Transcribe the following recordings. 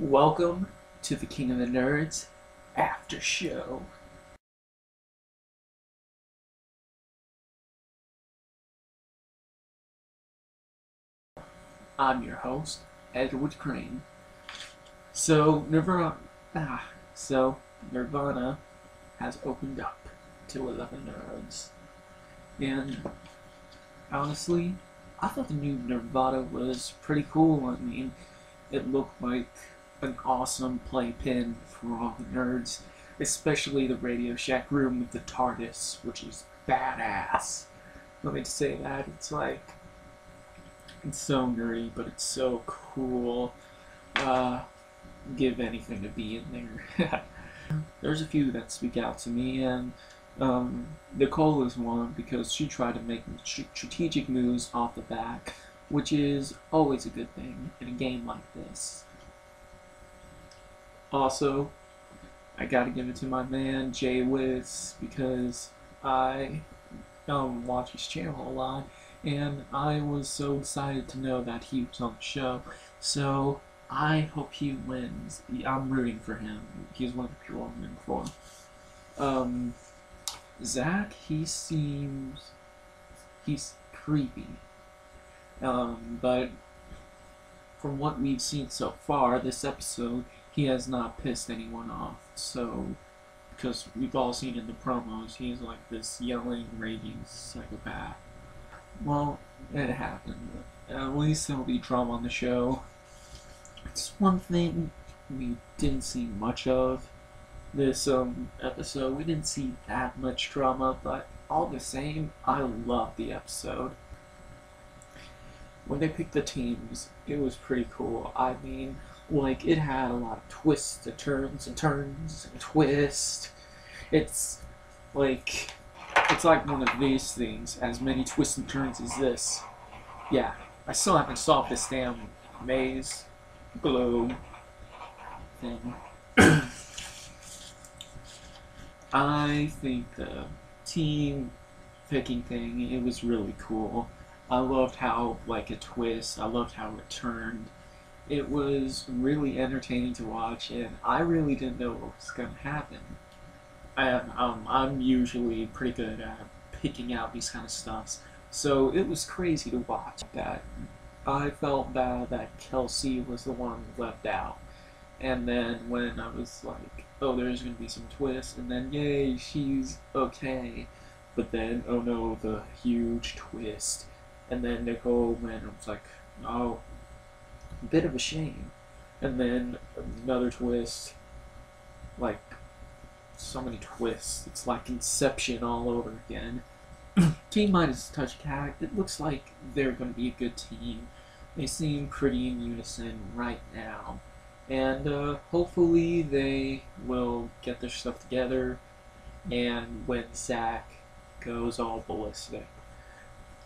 Welcome to the King of the Nerds after show. I'm your host, Edward Crane. So Nirvana, ah, so Nirvana has opened up to 11 nerds, and honestly, I thought the new Nirvana was pretty cool. I mean, it looked like an awesome playpen for all the nerds, especially the Radio Shack room with the TARDIS, which is badass. Let me just say that it's like it's so nerdy, but it's so cool. Uh, give anything to be in there. There's a few that speak out to me, and um, Nicole is one because she tried to make strategic moves off the back, which is always a good thing in a game like this. Also, I gotta give it to my man JWittz because I um, watch his channel a lot, and I was so excited to know that he was on the show. So I hope he wins. I'm rooting for him. He's one of the people I'm rooting for. Um, Zach, he seems he's creepy. Um, but from what we've seen so far, this episode, he has not pissed anyone off. So, because we've all seen in the promos, he's like this yelling, raging psychopath. Well, it happened. At least there'll be drama on the show. It's one thing we didn't see much of this um, episode. We didn't see that much drama, but all the same, I love the episode. When they picked the teams, it was pretty cool. I mean, like, it had a lot of twists and turns and turns and twists. It's like, it's like one of these things, as many twists and turns as this. Yeah, I still haven't solved this damn maze globe thing. I think the team picking thing, it was really cool. I loved how, like, a twist, I loved how it turned. It was really entertaining to watch, and I really didn't know what was going to happen. I, um, I'm usually pretty good at picking out these kind of stuffs, so it was crazy to watch that. I felt bad that Kelsey was the one left out. And then when I was like, oh, there's going to be some twist, and then, yay, she's okay. But then, oh no, the huge twist. And then Nicole went and was like, oh, bit of a shame. And then another twist, like, so many twists. It's like Inception all over again. team Midas Touch Attack, it looks like they're going to be a good team. They seem pretty in unison right now and uh, hopefully they will get their stuff together and when Zach goes all ballistic.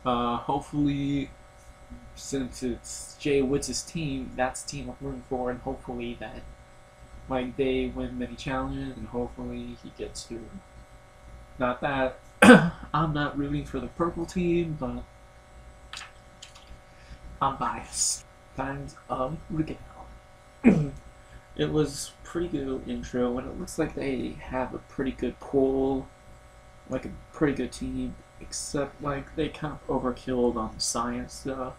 Uh, hopefully, since it's Jay Woods' team, that's the team I'm rooting for, and hopefully that like they win many challenges, and hopefully he gets through. Not that I'm not rooting for the purple team, but I'm biased. Times of Regal. it was pretty good intro, and it looks like they have a pretty good pool, like a pretty good team, except like they kind of overkilled on the science stuff.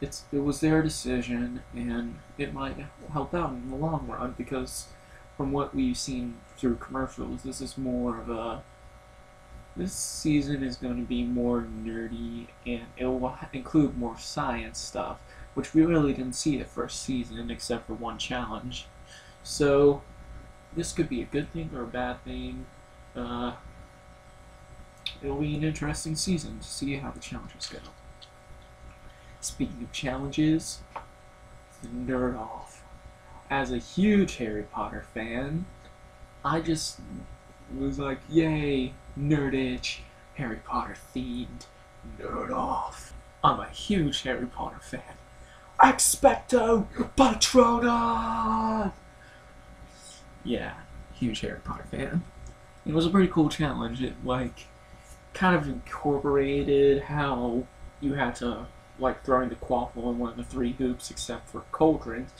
It's it was their decision, and it might help out in the long run because from what we've seen through commercials, this is more of a this season is going to be more nerdy and it will include more science stuff which we really didn't see the first season except for one challenge. So this could be a good thing or a bad thing. Uh, it'll be an interesting season to see how the challenges go. Speaking of challenges, Nerd Off. As a huge Harry Potter fan, I just was like, yay, Nerditch, Harry Potter themed, Nerd Off. I'm a huge Harry Potter fan. Expecto Patronum! Yeah, huge Harry Potter fan. It was a pretty cool challenge. It, like, kind of incorporated how you had to, like, throwing the quaffle in one of the three hoops except for cauldrons.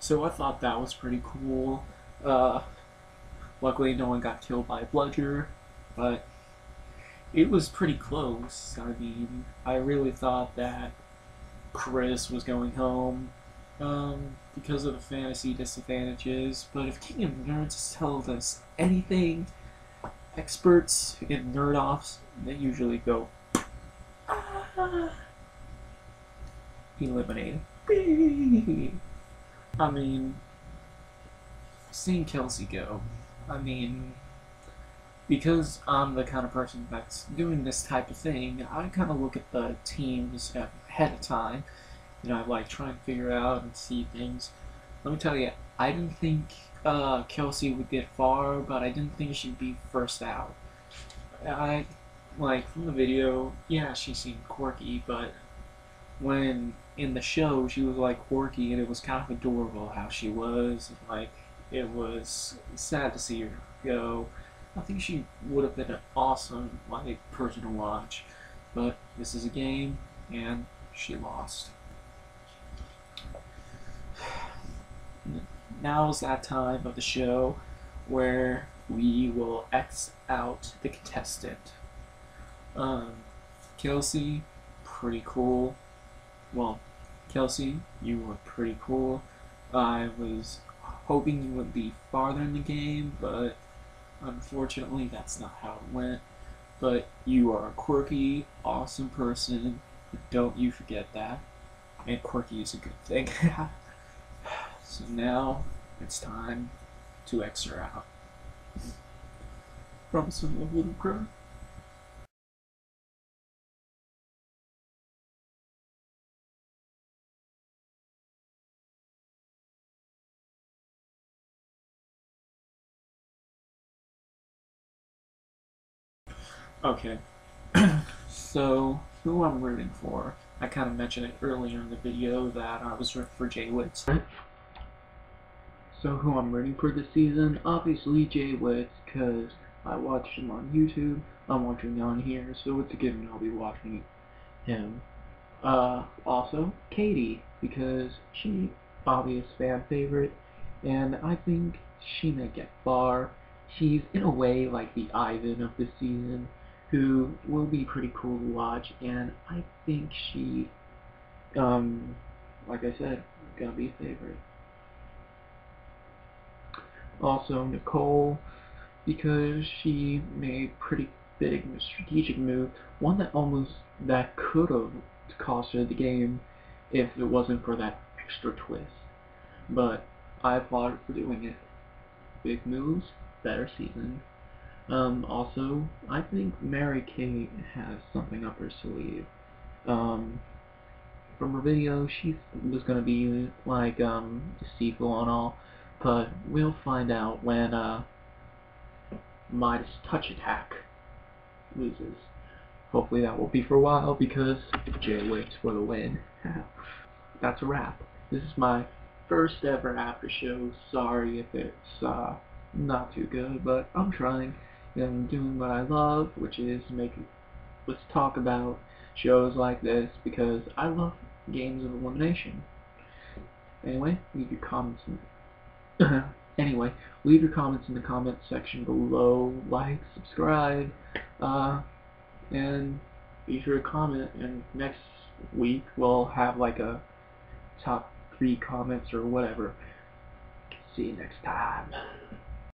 So I thought that was pretty cool. Uh, luckily, no one got killed by a bludger, but it was pretty close. I mean, I really thought that Chris was going home um, because of the fantasy disadvantages. But if King of Nerds told us anything, experts in nerd offs they usually go ah, eliminated. I mean, seeing Kelsey go, I mean, because I'm the kind of person that's doing this type of thing, I kind of look at the teams ahead of time. You know, I like try and figure out and see things. Let me tell you, I didn't think uh, Kelsey would get far, but I didn't think she'd be first out. I, like, from the video, yeah, she seemed quirky, but when in the show she was like quirky and it was kind of adorable how she was. Like, it was sad to see her go. I think she would have been an awesome like person to watch, but this is a game, and she lost. Now's that time of the show where we will X out the contestant. Um, Kelsey, pretty cool. Well, Kelsey, you were pretty cool. I was hoping you would be farther in the game, but unfortunately that's not how it went. But you are a quirky, awesome person. Don't you forget that. And quirky is a good thing. so now it's time to X her out. From some of Little Crow. Okay, so who I'm rooting for. I kind of mentioned it earlier in the video that I was rooting for JWittz. So who I'm rooting for this season? Obviously JWittz, because I watched him on YouTube, I'm watching on here, so it's a given I'll be watching him. Uh, also, Katie, because she obvious fan favorite, and I think she may get far. She's in a way like the Ivan of this season who will be pretty cool to watch, and I think she, um, like I said, gonna be a favorite. Also, Nicole, because she made pretty big strategic move, one that almost that could have cost her the game if it wasn't for that extra twist. But I applaud her for doing it. Big moves, better season. Um, also, I think Mary Kate has something up her sleeve. Um, from her video, she was going to be like um, sequel and all, but we'll find out when uh, Midas Touch Attack loses. Hopefully that will be for a while because JWittz for the win. That's a wrap. This is my first ever after show. Sorry if it's uh, not too good, but I'm trying and doing what I love, which is making let's talk about shows like this because I love games of elimination. Anyway, leave your comments in anyway, leave your comments in the comments section below, like, subscribe, uh, and be sure to comment and next week we'll have like a top three comments or whatever. See you next time.